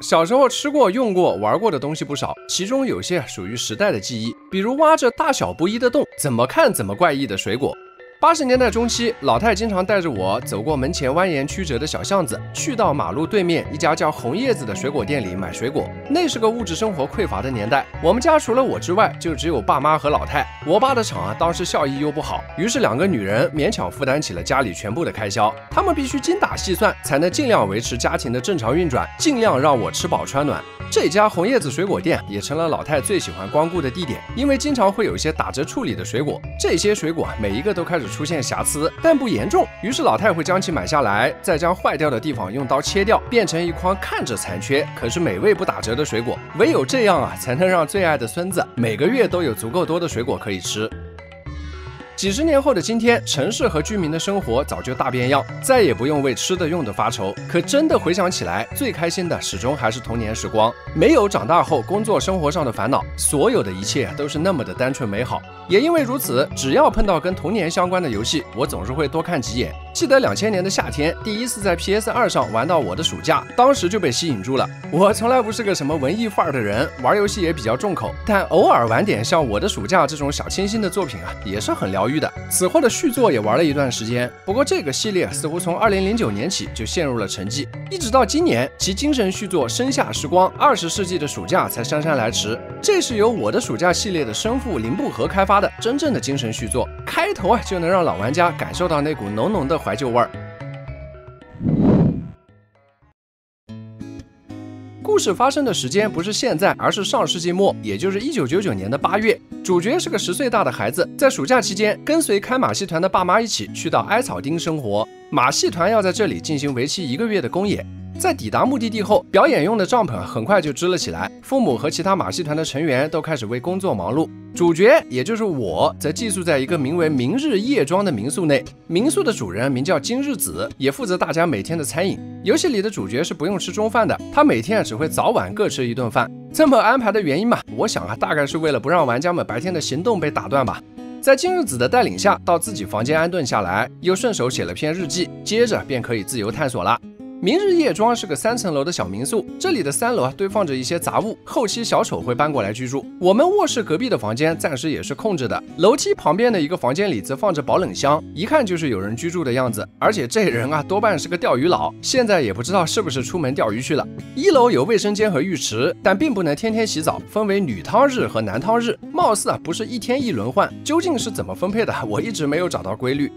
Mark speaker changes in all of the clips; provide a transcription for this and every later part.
Speaker 1: 小时候吃过、用过、玩过的东西不少，其中有些属于时代的记忆，比如挖着大小不一的洞，怎么看怎么怪异的水果。八十年代中期，老太经常带着我走过门前蜿蜒曲折的小巷子，去到马路对面一家叫红叶子的水果店里买水果。那是个物质生活匮乏的年代，我们家除了我之外，就只有爸妈和老太。我爸的厂啊，当时效益又不好，于是两个女人勉强负担起了家里全部的开销。她们必须精打细算，才能尽量维持家庭的正常运转，尽量让我吃饱穿暖。这家红叶子水果店也成了老太最喜欢光顾的地点，因为经常会有一些打折处理的水果。这些水果每一个都开始出现瑕疵，但不严重。于是老太会将其买下来，再将坏掉的地方用刀切掉，变成一筐看着残缺，可是美味不打折的水果。唯有这样啊，才能让最爱的孙子每个月都有足够多的水果可以吃。几十年后的今天，城市和居民的生活早就大变样，再也不用为吃的用的发愁。可真的回想起来，最开心的始终还是童年时光，没有长大后工作生活上的烦恼，所有的一切都是那么的单纯美好。也因为如此，只要碰到跟童年相关的游戏，我总是会多看几眼。记得两千年的夏天，第一次在 PS 二上玩到《我的暑假》，当时就被吸引住了。我从来不是个什么文艺范儿的人，玩游戏也比较重口，但偶尔玩点像《我的暑假》这种小清新的作品啊，也是很疗愈的。此后的续作也玩了一段时间，不过这个系列似乎从二零零九年起就陷入了沉寂，一直到今年，其精神续作《生夏时光》二十世纪的暑假才姗姗来迟。这是由我的暑假系列的生父林布和开发的真正的精神续作，开头啊就能让老玩家感受到那股浓浓的怀旧味儿。故事发生的时间不是现在，而是上世纪末，也就是一九九九年的八月。主角是个十岁大的孩子，在暑假期间跟随开马戏团的爸妈一起去到埃草丁生活。马戏团要在这里进行为期一个月的公演。在抵达目的地后，表演用的帐篷很快就支了起来。父母和其他马戏团的成员都开始为工作忙碌。主角也就是我，则寄宿在一个名为“明日夜庄”的民宿内。民宿的主人名叫今日子，也负责大家每天的餐饮。游戏里的主角是不用吃中饭的，他每天只会早晚各吃一顿饭。这么安排的原因嘛，我想啊，大概是为了不让玩家们白天的行动被打断吧。在今日子的带领下，到自己房间安顿下来，又顺手写了篇日记，接着便可以自由探索了。明日夜庄是个三层楼的小民宿，这里的三楼啊堆放着一些杂物，后期小丑会搬过来居住。我们卧室隔壁的房间暂时也是空着的，楼梯旁边的一个房间里则放着保冷箱，一看就是有人居住的样子。而且这人啊多半是个钓鱼佬，现在也不知道是不是出门钓鱼去了。一楼有卫生间和浴池，但并不能天天洗澡，分为女汤日和男汤日，貌似啊不是一天一轮换，究竟是怎么分配的，我一直没有找到规律。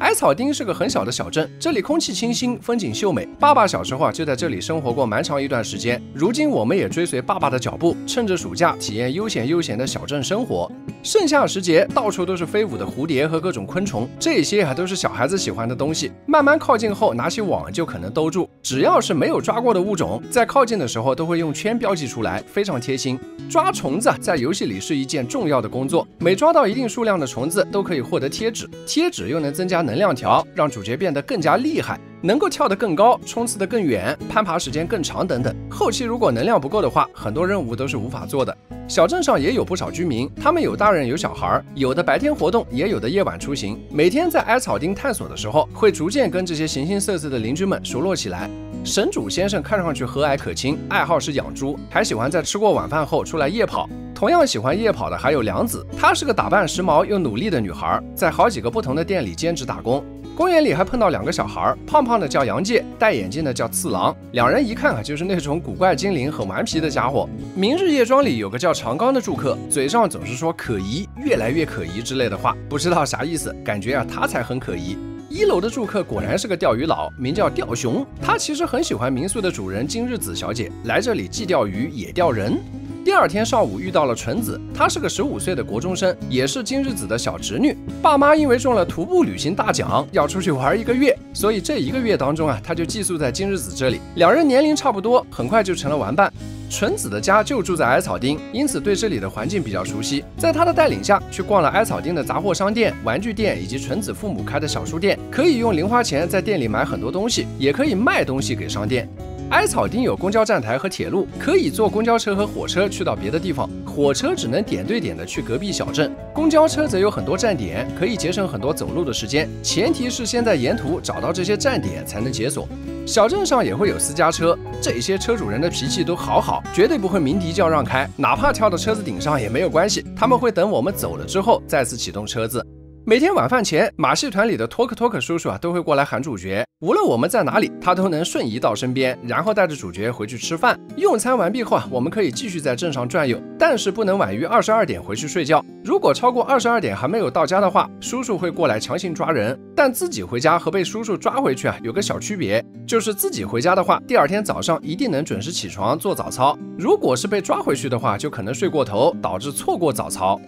Speaker 1: 矮草丁是个很小的小镇，这里空气清新，风景秀美。爸爸小时候啊就在这里生活过蛮长一段时间，如今我们也追随爸爸的脚步，趁着暑假体验悠闲悠闲的小镇生活。盛夏时节，到处都是飞舞的蝴蝶和各种昆虫，这些啊都是小孩子喜欢的东西。慢慢靠近后，拿起网就可能兜住。只要是没有抓过的物种，在靠近的时候都会用圈标记出来，非常贴心。抓虫子在游戏里是一件重要的工作，每抓到一定数量的虫子，都可以获得贴纸，贴纸又能增加能量条，让主角变得更加厉害，能够跳得更高，冲刺得更远，攀爬时间更长等等。后期如果能量不够的话，很多任务都是无法做的。小镇上也有不少居民，他们有大人有小孩，有的白天活动，也有的夜晚出行。每天在矮草丁探索的时候，会逐渐跟这些形形色色的邻居们熟络起来。神主先生看上去和蔼可亲，爱好是养猪，还喜欢在吃过晚饭后出来夜跑。同样喜欢夜跑的还有良子，她是个打扮时髦又努力的女孩，在好几个不同的店里兼职打工。公园里还碰到两个小孩，胖胖的叫杨介，戴眼镜的叫次郎。两人一看啊，就是那种古怪精灵、很顽皮的家伙。明日夜庄里有个叫长刚的住客，嘴上总是说可疑，越来越可疑之类的话，不知道啥意思，感觉啊他才很可疑。一楼的住客果然是个钓鱼佬，名叫钓熊。他其实很喜欢民宿的主人金日子小姐，来这里既钓鱼也钓人。第二天上午遇到了纯子，她是个十五岁的国中生，也是金日子的小侄女。爸妈因为中了徒步旅行大奖，要出去玩一个月，所以这一个月当中啊，他就寄宿在今日子这里。两人年龄差不多，很快就成了玩伴。纯子的家就住在埃草丁，因此对这里的环境比较熟悉。在他的带领下，去逛了埃草丁的杂货商店、玩具店以及纯子父母开的小书店，可以用零花钱在店里买很多东西，也可以卖东西给商店。埃草丁有公交站台和铁路，可以坐公交车和火车去到别的地方。火车只能点对点的去隔壁小镇，公交车则有很多站点，可以节省很多走路的时间。前提是先在沿途找到这些站点才能解锁。小镇上也会有私家车，这些车主人的脾气都好好，绝对不会鸣笛叫让开，哪怕跳到车子顶上也没有关系，他们会等我们走了之后再次启动车子。每天晚饭前，马戏团里的托克托克叔叔啊都会过来喊主角。无论我们在哪里，他都能瞬移到身边，然后带着主角回去吃饭。用餐完毕后啊，我们可以继续在镇上转悠，但是不能晚于二十二点回去睡觉。如果超过二十二点还没有到家的话，叔叔会过来强行抓人。但自己回家和被叔叔抓回去啊有个小区别，就是自己回家的话，第二天早上一定能准时起床做早操。如果是被抓回去的话，就可能睡过头，导致错过早操。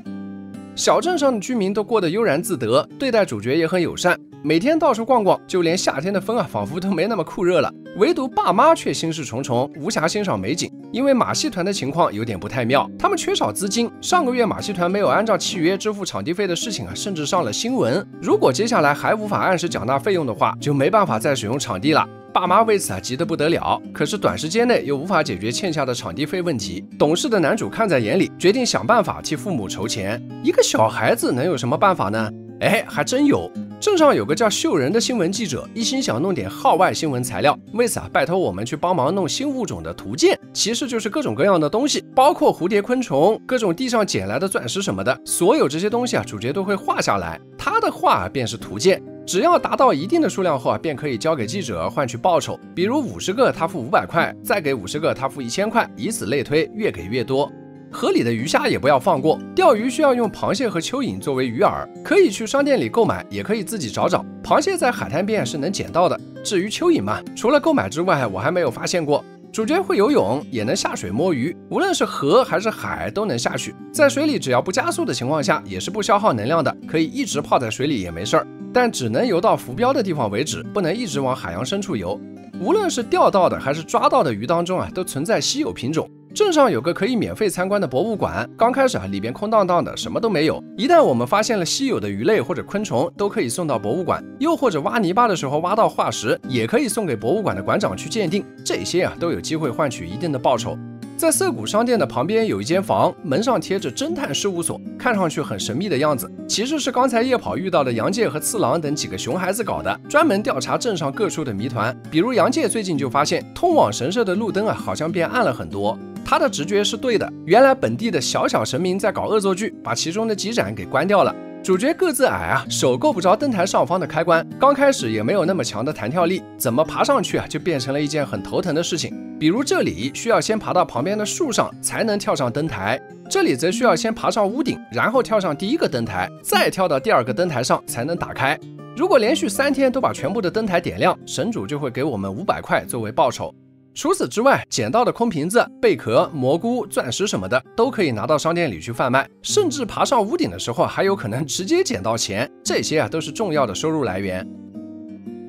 Speaker 1: 小镇上的居民都过得悠然自得，对待主角也很友善，每天到处逛逛，就连夏天的风啊，仿佛都没那么酷热了。唯独爸妈却心事重重，无暇欣赏美景。因为马戏团的情况有点不太妙，他们缺少资金，上个月马戏团没有按照契约支付场地费的事情啊，甚至上了新闻。如果接下来还无法按时缴纳费用的话，就没办法再使用场地了。爸妈为此啊急得不得了，可是短时间内又无法解决欠下的场地费问题。懂事的男主看在眼里，决定想办法替父母筹钱。一个小孩子能有什么办法呢？哎，还真有。镇上有个叫秀仁的新闻记者，一心想弄点号外新闻材料，为此啊拜托我们去帮忙弄新物种的图鉴，其实就是各种各样的东西，包括蝴蝶、昆虫、各种地上捡来的钻石什么的。所有这些东西啊，主角都会画下来，他的画便是图鉴。只要达到一定的数量后啊，便可以交给记者换取报酬。比如五十个他付五百块，再给五十个他付一千块，以此类推，越给越多。河里的鱼虾也不要放过。钓鱼需要用螃蟹和蚯蚓作为鱼饵，可以去商店里购买，也可以自己找找。螃蟹在海滩边是能捡到的。至于蚯蚓嘛，除了购买之外，我还没有发现过。主角会游泳，也能下水摸鱼，无论是河还是海都能下去。在水里只要不加速的情况下，也是不消耗能量的，可以一直泡在水里也没事儿。但只能游到浮标的地方为止，不能一直往海洋深处游。无论是钓到的还是抓到的鱼当中啊，都存在稀有品种。镇上有个可以免费参观的博物馆，刚开始啊里边空荡荡的，什么都没有。一旦我们发现了稀有的鱼类或者昆虫，都可以送到博物馆。又或者挖泥巴的时候挖到化石，也可以送给博物馆的馆长去鉴定。这些啊都有机会换取一定的报酬。在涩谷商店的旁边有一间房，门上贴着“侦探事务所”，看上去很神秘的样子。其实是刚才夜跑遇到的杨介和次郎等几个熊孩子搞的，专门调查镇上各处的谜团。比如杨介最近就发现，通往神社的路灯啊，好像变暗了很多。他的直觉是对的，原来本地的小小神明在搞恶作剧，把其中的几盏给关掉了。主角个子矮啊，手够不着灯台上方的开关，刚开始也没有那么强的弹跳力，怎么爬上去啊，就变成了一件很头疼的事情。比如这里需要先爬到旁边的树上才能跳上灯台，这里则需要先爬上屋顶，然后跳上第一个灯台，再跳到第二个灯台上才能打开。如果连续三天都把全部的灯台点亮，神主就会给我们五百块作为报酬。除此之外，捡到的空瓶子、贝壳、蘑菇、钻石什么的，都可以拿到商店里去贩卖。甚至爬上屋顶的时候，还有可能直接捡到钱。这些啊，都是重要的收入来源。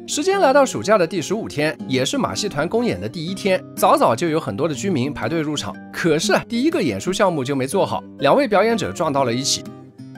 Speaker 1: 时间来到暑假的第十五天，也是马戏团公演的第一天，早早就有很多的居民排队入场。可是，第一个演出项目就没做好，两位表演者撞到了一起。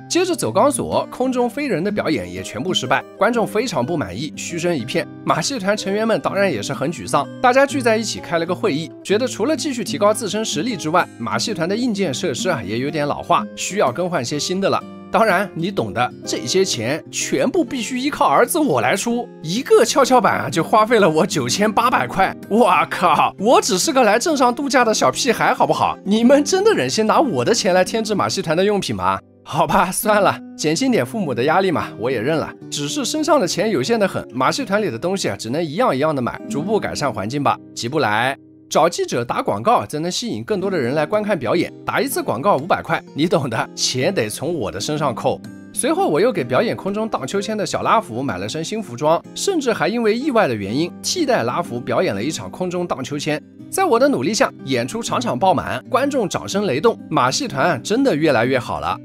Speaker 1: 接着走钢索、空中飞人的表演也全部失败，观众非常不满意，嘘声一片。马戏团成员们当然也是很沮丧，大家聚在一起开了个会议，觉得除了继续提高自身实力之外，马戏团的硬件设施啊也有点老化，需要更换些新的了。当然你懂的，这些钱全部必须依靠儿子我来出，一个跷跷板啊就花费了我九千八百块，我靠，我只是个来镇上度假的小屁孩，好不好？你们真的忍心拿我的钱来添置马戏团的用品吗？好吧，算了，减轻点父母的压力嘛，我也认了。只是身上的钱有限的很，马戏团里的东西啊，只能一样一样的买，逐步改善环境吧。急不来，找记者打广告，则能吸引更多的人来观看表演。打一次广告五百块，你懂的，钱得从我的身上扣。随后我又给表演空中荡秋千的小拉福买了身新服装，甚至还因为意外的原因替代拉福表演了一场空中荡秋千。在我的努力下，演出场场爆满，观众掌声雷动，马戏团真的越来越好了。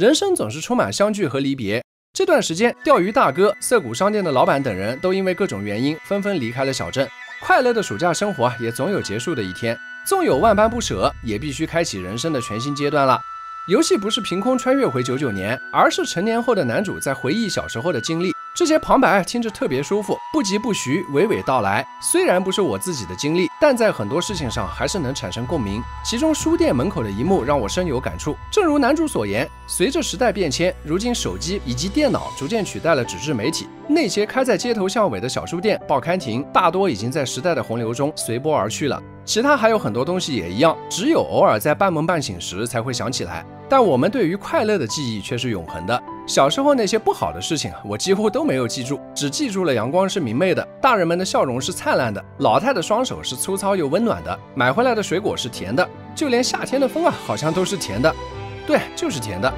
Speaker 1: 人生总是充满相聚和离别。这段时间，钓鱼大哥、涩谷商店的老板等人都因为各种原因纷纷离开了小镇。快乐的暑假生活也总有结束的一天，纵有万般不舍，也必须开启人生的全新阶段了。游戏不是凭空穿越回九九年，而是成年后的男主在回忆小时候的经历。这些旁白听着特别舒服，不疾不徐，娓娓道来。虽然不是我自己的经历，但在很多事情上还是能产生共鸣。其中书店门口的一幕让我深有感触。正如男主所言，随着时代变迁，如今手机以及电脑逐渐取代了纸质媒体，那些开在街头巷尾的小书店、报刊亭，大多已经在时代的洪流中随波而去了。其他还有很多东西也一样，只有偶尔在半梦半醒时才会想起来。但我们对于快乐的记忆却是永恒的。小时候那些不好的事情啊，我几乎都没有记住，只记住了阳光是明媚的，大人们的笑容是灿烂的，老太的双手是粗糙又温暖的，买回来的水果是甜的，就连夏天的风啊，好像都是甜的。对，就是甜的。